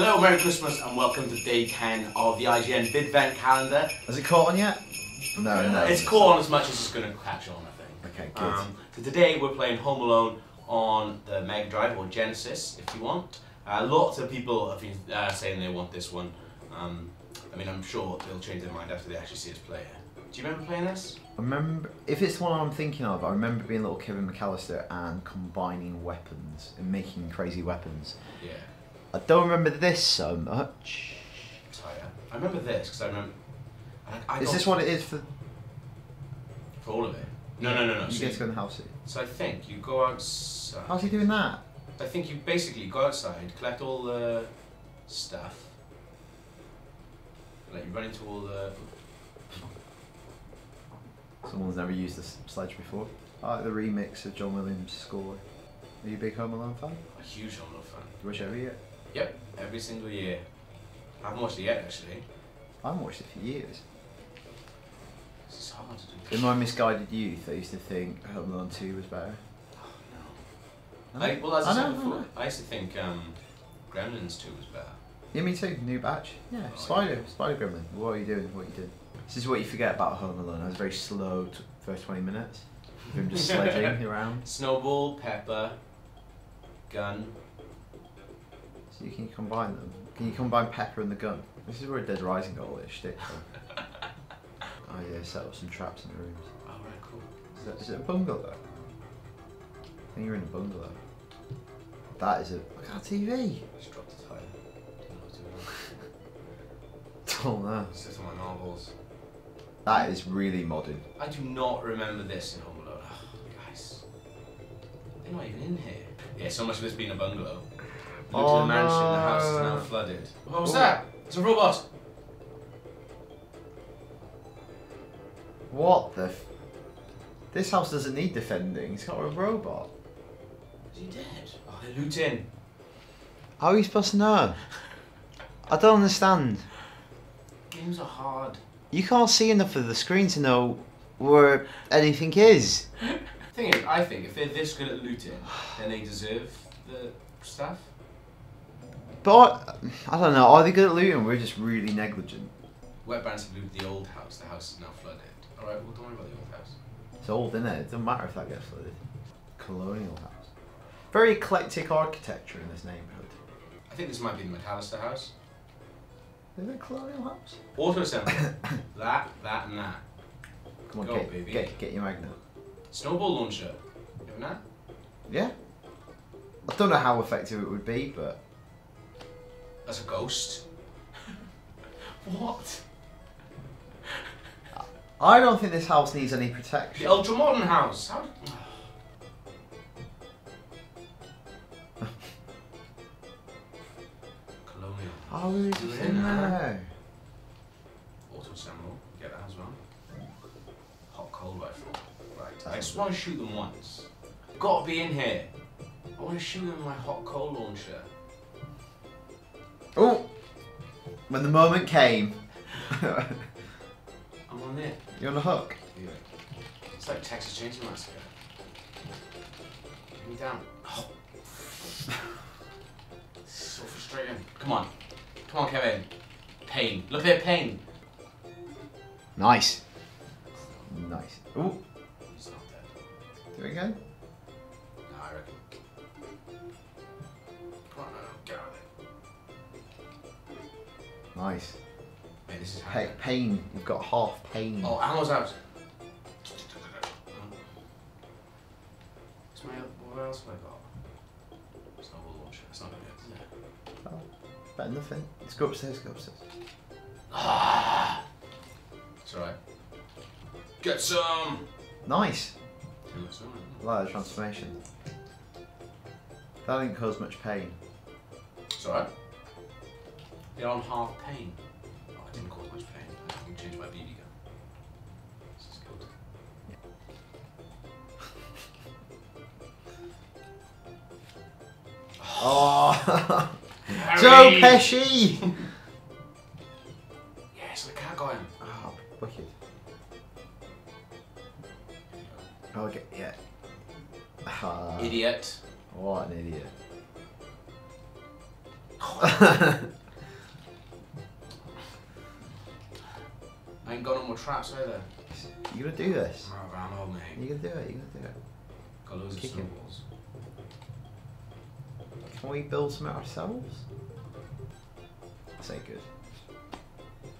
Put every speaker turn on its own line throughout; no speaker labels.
Hello, Merry Christmas, and welcome to day 10 of the IGN VidVent calendar.
Has it caught on yet? No, no.
It's caught on as much as it's going to catch on, I think.
Okay, good.
Um, so today we're playing Home Alone on the Mega Drive or Genesis, if you want. Uh, lots of people have been uh, saying they want this one. Um, I mean, I'm sure they'll change their mind after they actually see us play it. Do you remember playing this?
I remember if it's the one I'm thinking of. I remember being little Kevin McCallister and combining weapons and making crazy weapons.
Yeah.
I don't remember this so much.
I remember this because I remember. I, I
Is this what it is for?
for all of it? No, no, no, no.
You
So,
get to go in the house.
so I think you go outside.
How's he doing that?
I think you basically go outside, collect all the stuff. Like you run into all the.
Someone's never used this sledge before. I like the remix of John Williams' score. Are you a big Home Alone fan?
A huge Home Alone fan.
Do you watch every year?
Yep, every single year. I haven't watched it yet actually.
I haven't watched it for years.
This is hard to do.
In my misguided youth, I used to think Home Alone 2 was better.
Oh, no. I, well, as I,
I
said
know,
before. I used to think um, Gremlins 2 was better.
Yeah, me too. New batch. Yeah,
Oh,
Spider,
yeah.
Spider Gremlin. What are you doing? What are you doing? This is what you forget about Home Alone. I was very slow t- first 20 minutes. Him just sledging around.
Snowball, Pepper, Gun.
So you can combine them. Can you combine Pepper and the gun? This is where Dead Rising got all this shtick from. oh yeah, set up some traps in the rooms.
Oh, right, cool.
Is, that, is it a bungalow? I think you're in a bungalow. That is a... Look at that TV!
Just dropped the tire. Didn't know what to do.
No.
Sit on my marbles.
That is really modern.
I do not remember this in Home Alone. Oh, guys. They're not even in here. Yeah, so much of this being a bungalow. Look
Oh,
to the mansion, the house is now flooded. What was
Oh.
that? It's a robot!
What the... F- this house doesn't need defending. It's got a robot.
Is he dead? Oh, they're loot in.
How are you supposed to know? I don't understand.
Games are hard.
You can't see enough of the screen to know where anything is.
Thing is, I think if they're this good at looting, then they deserve the stuff.
But I, I don't know. Are they good at looting? We're just really negligent.
Wet Bandits have looted the old house. The house is now flooded. Alright, well, don't worry about the old house.
It's old, isn't it? It doesn't matter if that gets flooded. Colonial house. Very eclectic architecture in this neighbourhood.
I think this might be the McCallister house.
Is it colonial house?
Auto assembly. that, that, and that.
Come on,
Go,
get,
baby.
get get your magnet.
Snowball launcher. You have that?
Yeah. I don't know how effective it would be, but
That's a ghost. what?
I don't think this house needs any protection.
The
protection.
ultra modern house. How? Colonial.
How is
Do
it
it
in
in
there?
Auto assemble. Get that as well. Hot coal rifle. Right. I just want to shoot them once. Got to be in here. I want to shoot them with my hot coal launcher.
Oh! When the moment came,
I'm on it.
you're on the hook.
Yeah. It's like Texas Chainsaw Massacre. Get me down. Oh. so frustrating. Come on. Come on, Kevin. Pain. Look at that pain.
Nice. Nice. Oh,
He's not dead.
do it again. Nice.
Mate, this is
Hey, pain. You've got half pain.
Oh, ammo's out. What's my, what else have I got? Snowball launcher. It's not good, is it?
Oh, better than nothing. Let's go upstairs. Go upstairs.
Ah! It's alright. Get some!
Nice.
Too.
I like the transformation. That didn't cause much pain.
It's alright. They're on half pain. Oh, it didn't cause much pain. I can change my BB gun. This is good.
Oh, Joe! Pesci.
Yes, the cat got him.
Oh, wicked. Oh, okay, yeah. Ah,
Idiot.
What an idiot.
traps either.
You gonna do this?
Oh, Rambo, mate.
You gonna do it? You gonna do it?
Got loads of
Kick him.
snowballs.
Can we build some ourselves? That's ain't good.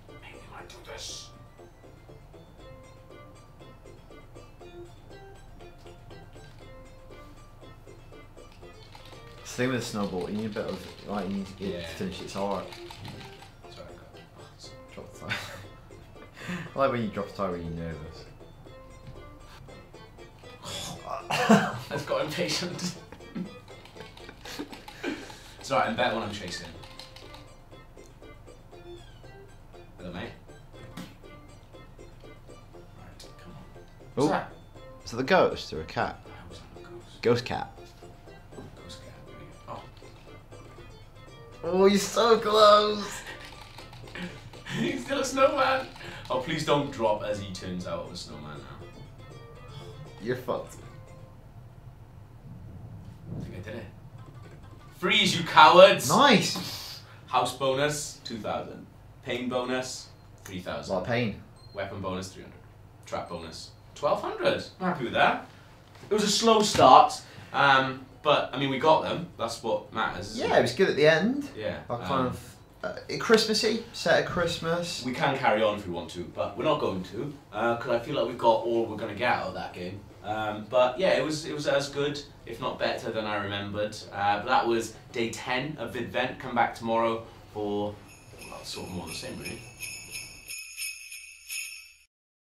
Maybe we might do this.
Same with the snowball. You need a bit of like you need to get
Yeah.
to finish its arc.
I
like when you drop a tire when you're nervous.
I've got impatient. it's alright, I'm better when I'm chasing. Hello, mate. Right, come on. What's
Oh.
that?
Is it the ghost or a cat?
I was on a ghost.
Ghost cat.
Ghost cat. Oh.
Oh, you're so close.
He's still a snowman! Oh, please don't drop as he turns out of a snowman now.
You're fucked.
I think I did it. Freeze, you cowards!
Nice.
House bonus, 2,000. Pain bonus,
A
3,000.
lot of pain.
Weapon bonus 300. Trap bonus 1200. I'm happy with that. It was a slow start, um, but I mean we got them. That's what matters.
Yeah, it was good at the end.
Yeah.
Like
um,
kind of uh, Christmassy, set of Christmas.
We can carry on if we want to, but we're not going to because I feel like we've got all we're going to get out of that game. Um, but yeah, it was it was as good, if not better, than I remembered. Uh, but that was day ten of Vidvent. Come back tomorrow for well, sort of more the same really.